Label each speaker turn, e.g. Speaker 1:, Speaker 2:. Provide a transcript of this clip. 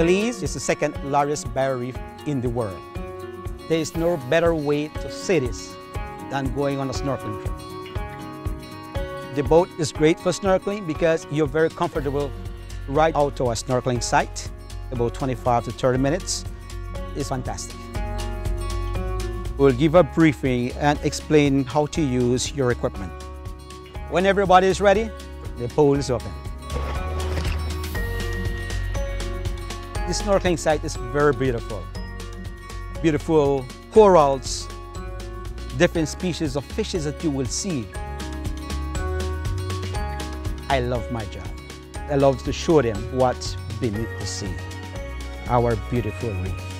Speaker 1: Belize is the second largest barrier reef in the world. There is no better way to see this than going on a snorkeling trip. The boat is great for snorkeling because you're very comfortable right out to a snorkeling site, about 25 to 30 minutes. It's fantastic. We'll give a briefing and explain how to use your equipment. When everybody is ready, the pool is open. This snorkeling site is very beautiful. Beautiful corals, different species of fishes that you will see. I love my job. I love to show them what's beneath the sea, our beautiful reef.